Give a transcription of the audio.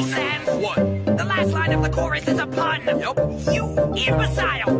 Sam. What? The last line of the chorus is a pun. Yep. You imbecile!